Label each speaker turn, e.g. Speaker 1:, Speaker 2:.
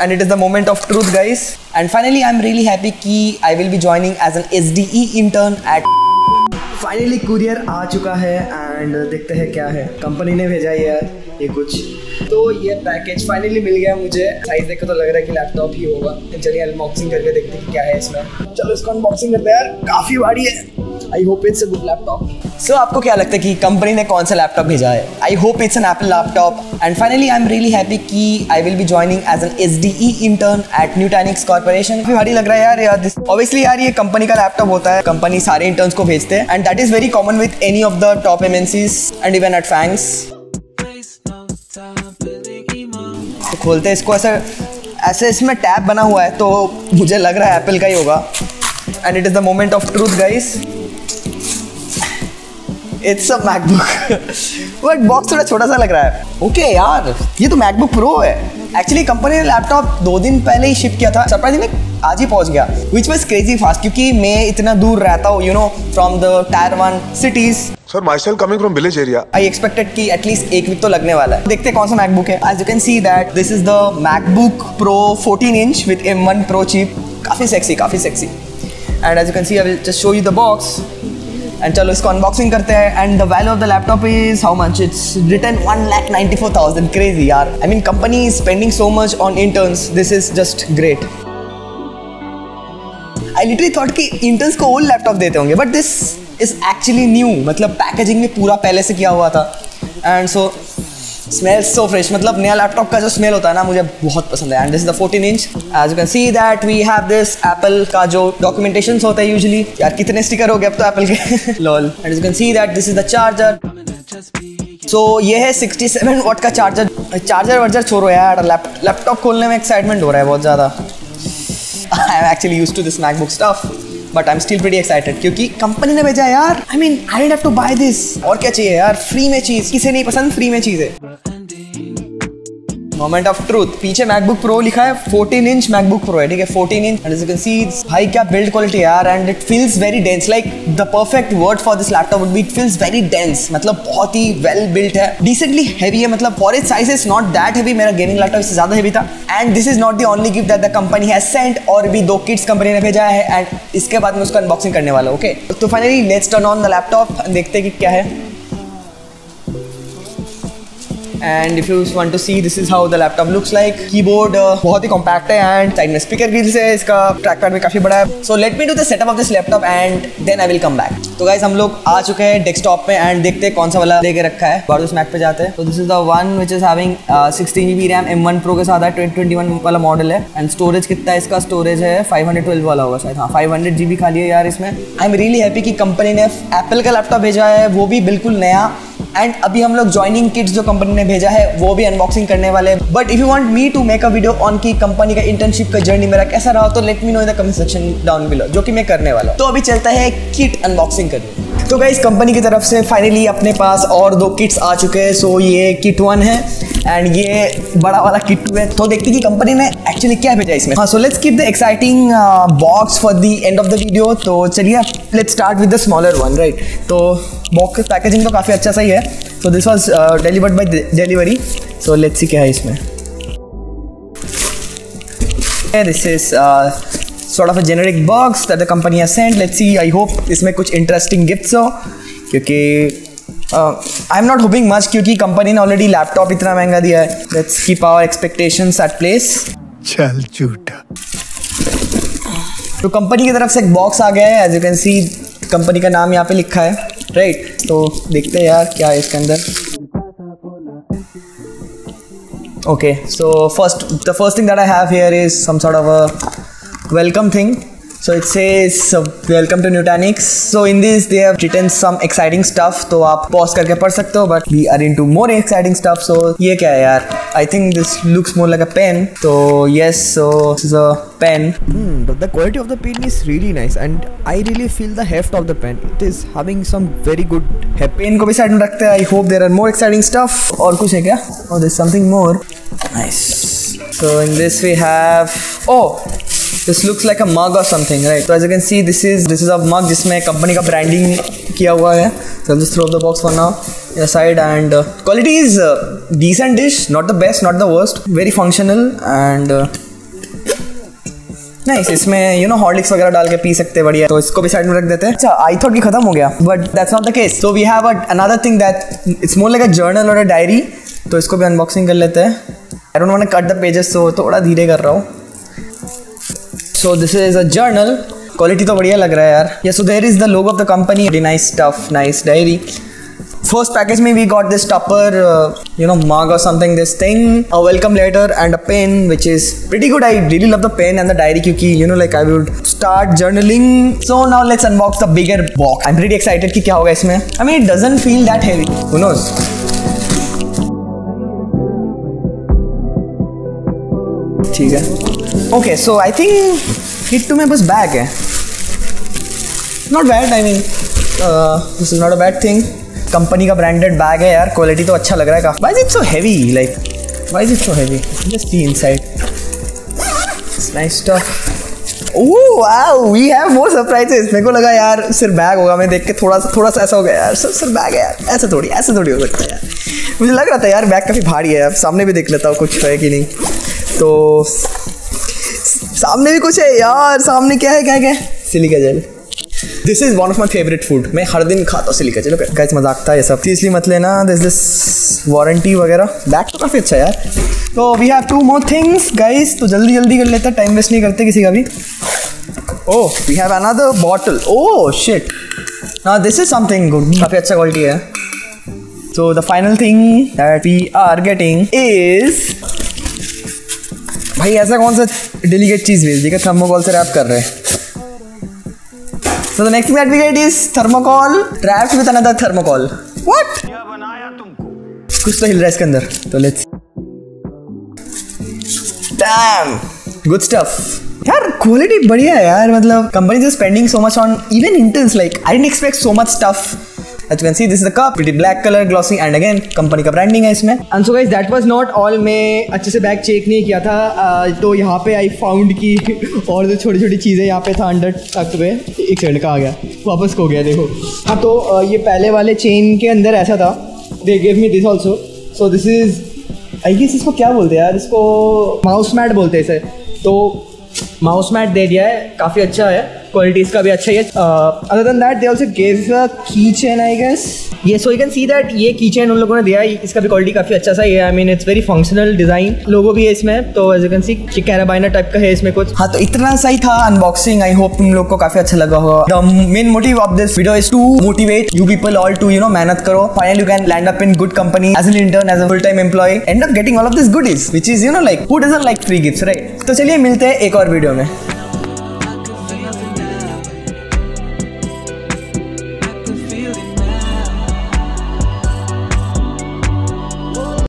Speaker 1: and it is the moment of truth, guys. And finally, i'm really happy ki i will be joining as an sde intern at finally courier आ चुका है and देखते हैं क्या है। Company ने भेजा यार, ये कुछ। तो ये पैकेज फाइनली मिल गया मुझे। साइज़ देखो तो लग रहा है कि लैपटॉप ही होगा। चलिए अनबॉक्सिंग करके देखते हैं क्या है इसमें। चलो इसको अनबॉक्सिंग करते हैं यार, काफ़ी भारी है। I hope it's a good laptop so आपको क्या लगता है कि कंपनी ने कौन सा लैपटॉप भेजा है? I hope it's an Apple laptop and finally I am really happy कि I will be joining as an S D E intern at Nutanix corporation भारी लग रहा है यार यार दिस ऑब्वियसली यार, ये कंपनी का लैपटॉप होता है। कंपनी सारे इंटर्न्स को भेजते हैं। And that is very common with any of the top M and even at FAANGs खोलते हैं इसको। ऐसे ऐसे इसमें टैब बना हुआ है तो मुझे लग रहा है एप्पल का ही होगा। And it is the moment of truth guys it's a MacBook but box थोड़ा छोटा सा लग रहा है। ओके okay, यार ये तो मैकबुक प्रो है। एक्चुअली कंपनी ने लैपटॉप दो दिन पहले ही शिप किया था। सरप्राइजिंगली आज ही पहुँच गया। विच वॉज़ क्रेजी फास्ट क्योंकि मैं इतना दूर रहता हूँ you know from the tier one cities
Speaker 2: sir myself coming from village area
Speaker 1: I expected कि एटलीस्ट एक वीक तो लगने वाला है। देखते कौन सा मैकबुक है। As you can see that this is the MacBook Pro 14 inch with M one pro chip काफ़ी सेक्सी काफ़ी sexy and as you can see I will just show you the box and चलो, इसको unboxing करते हैं. And the value of the laptop is how much it's written one lakh ninety four thousand crazy यार I mean company is spending so much on interns this is just great I literally thought कि interns को old laptop देते होंगे but this is actually new मतलब packaging में पूरा पहले से किया हुआ था. And so smell so fresh मतलब नया लैपटॉप का जो स्मेल होता है ना मुझे बहुत पसंद है। And this is the 14 inch as you can see that we have this Apple का जो डॉक्यूमेंटेशन होता है यूजुअली यार कितने स्टिकर हो गए अब तो एप्पल के? Lol and you can see that this is the charger so ये है 67 वॉट का चार्जर चार्जर वर्जर छोड़ो यार। लैपटॉप खोलने में एक्साइटमेंट हो रहा है बहुत ज़्यादा। I am actually use to this MacBook stuff but I am still very excited क्योंकि कंपनी ने भेजा यार। I mean I have to buy this और क्या चाहिए यार? फ्री में चीज़ किसे नहीं पसंद फ्री में चीज़ है। मोमेंट ऑफ़ ट्रूथ पीछे मैकबुक प्रो लिखा है 14 इंच मैकबुक प्रो है, ठीक है? 14 inch and you can see भाई क्या बिल्ड क्वालिटी यार and it feels very dense like the perfect word for this laptop would be it feels very dense मतलब बहुत ही वेल बिल्ट है. डिसेंटली हैवी है मतलब for it size is not that heavy मेरा gaming laptop इससे ज़्यादा heavy था. And this is not the only gift that the company has sent और भी दो किट्स कंपनी ने भेजा है एंड इसके बाद मैं उसका अनबॉक्सिंग करने वाला हूँ ओके तो finally let's turn on the laptop देखते हैं कि क्या है. And if you want to see this is how the laptop looks like keyboard बहुत ही कॉम्पैक्ट है एंड साइड में स्पीकर ग्रिल्स है इसका ट्रैक पैड भी काफ़ी बड़ा है। So let me do the setup of this laptop and then I will come back तो गाइज़ हम लोग आ चुके हैं डेस्कटॉप पे एंड देखते हैं कौन सा वाला लेके रखा है। बार मैक पे जाते हैं। तो this is the one which is having sixteen G B RAM M one Pro के साथ है। ट्वेंटी वन वाला मॉडल है। एंड स्टोरेज कितना है इसका? स्टोरेज है फाइव हंड्रेड ट्वेल्व वाला होगा शायद। हाँ फाइव हंड्रेड जी बी खाली है यार इसमें। आई एम रियली हैप्पी कि कंपनी ने एप्पल का लैपटॉप भेजा है। वो भी बिल्कुल नया। एंड अभी हम लोग ज्वाइनिंग किट्स जो कंपनी ने भेजा है, वो भी अनबॉक्सिंग करने वाले हैं। But if you want me to make a video on की कंपनी का इंटर्नशिप का जर्नी मेरा कैसा रहा तो let me know in the comment section down below जो कि मैं करने वाला हूँ। तो अभी चलता है किट अनबॉक्सिंग करने तो गई कंपनी की तरफ़ से फाइनली अपने पास और दो किट्स आ चुके हैं सो ये किट वन है। एंड ये बड़ा वाला किट है। तो देखते कि कंपनी ने एक्चुअली क्या भेजा इसमें। हाँ so let's keep the exciting box for the end of the video तो चलिए let's start with the smaller one right तो बॉक्स पैकेजिंग तो काफ़ी अच्छा सही है so this was delivered by delivery so let's see क्या है इसमें। This is sort of a generic box that the company has sent. Let's see, i इसमें कुछ interesting gifts हो, क्योंकि I am not hoping much क्योंकि company ने already laptop इतना महँगा दिया है। Let's keep our expectations at place
Speaker 2: चल झूठा।
Speaker 1: तो कंपनी की तरफ़ से एक बॉक्स आ गया है। As you can see company का नाम यहाँ पे लिखा है। Right right? तो देखते हैं यार क्या है इसके अंदर। Okay so first the first thing that i have here is some sort of a welcome thing. So it's welcome to Nutanix so in this they have written some exciting stuff तो आप pause करके पढ़ सकते हो but we are into more exciting stuff so ये क्या है यार? I think this looks more like a pen तो yes so is a pen but the quality of the pen is really nice and I really feel the heft of the pen it is having some very good heft pen को भी side में रखते हैं I hope there are more exciting stuff और कुछ है क्या? और this something more nice so in this we have oh this looks like a mug or something right तो as you can see this is this is a mug जिसमें company का branding किया हुआ है। So just throw the box for now aside and uh, quality is uh, decent dish not the best not the worst very functional and uh, नहीं इसमें you know Horlicks वगैरह डाल के पी सकते बढ़िया। तो इसको भी साइड में रख देते हैं। अच्छा आई थॉट कि खत्म हो गया but that's not the case so we have another thing that it's more like a journal or a diary तो इसको भी अनबॉक्सिंग कर लेते हैं। I don't want cut the pages तो थोड़ा धीरे कर रहा हूँ। So this is a journal quality तो बढ़िया लग रहा है यार। Yes so there is the logo of the company very nice tough nice diary first package में we got this tupper you know mug or something this thing a welcome letter and a pen which is weighty good I really love the pen and the diary क्योंकि you know like I would start journaling so now let's unbox the bigger box I am ready excited कि क्या होगा इसमें। I mean it doesn't feel that heavy who knows ठीक है। Okay so I think hit to में बस bag है। Not bad I mean this is not a bad thing company का ब्रांडेड बैग है यार क्वालिटी तो अच्छा लग रहा है काफ़ी। Why it so heavy like why it so heavy just see inside nice stuff we have more surprises मेरे को लगा यार, सिर्फ़ बैग होगा, मैं देख के थोड़ा सा थोड़ा सा ऐसा हो गया यार। सिर्फ़ सिर्फ़ बैग है यार, ऐसा थोड़ी ऐसा थोड़ी हो सकता है यार। मुझे लग रहा था यार बैग काफ़ी भारी है यार सामने भी देख लेता हूँ कुछ है कि नहीं। तो सामने भी कुछ है यार, सामने क्या है, क्या क्या silica gel. This is one of my favourite food मैं हर दिन खाता हूँ सिलिका चलो कैस मज़ाक था ये सब। इसलिए मत लेना। दिस दिस वारंटी वगैरह। बैग तो काफ़ी अच्छा यार। तो we have two more things guys तो जल्दी जल्दी कर लेते टाइम वेस्ट नहीं करते किसी का भी। ओ we have another bottle oh shit ना दिस इज़ समथिंग गुड काफ़ी अच्छा क्वालिटी है। So, the final thing that we are getting is भाई, ऐसा कौन सा डेलीकेट चीज़ भेज दी थर्मोकॉल से रैप कर रहे हैं? So? कुछ तो हिल रहा है इसके अंदर तो लेट्स डैम गुड स्टफ़ यार क्वालिटी बढ़िया है यार मतलब company is spending so much on even interns like I didn't expect so much stuff As you can see, this is the cup, pretty black color, glossy, and again, company का branding है इसमें. And so guys that was not all मैं अच्छे से bag check नहीं किया था. तो यहाँ पे आई फाउंड की और जो छोटी छोटी चीज़ें यहाँ पे था अंडर टक पे एक सेकंड का आ गया. वापस खो गया देखो. हाँ तो ये पहले वाले चेन के अंदर ऐसा था. They give me this also so this is I guess इसको क्या बोलते हैं यार? इसको माउस मैट बोलते हैं इसे. तो माउस मैट दे दिया है. काफ़ी अच्छा है. क्वालिटी इसका भी अच्छा ही है। Other than that they also give a key chain I guess ये so you can see that ये की चेन उन लोगों ने दिया है। इसका भी क्वालिटी काफ़ी अच्छा सा है। I mean it's very functional design logo भी है इसमें। तो as you can see carabiner type का है इसमें कुछ। हाँ तो इतना सा ही था अनबॉक्सिंग आई होप तुम लोग को काफ़ी अच्छा लगा होगा। The main motive of this video is to motivate you people all to you know मेहनत करो। Final you can land up in good company as an intern as a full time employ end up getting all of this goodies which is you know like who doesn't like free gifts right तो चलिए मिलते हैं एक और video में।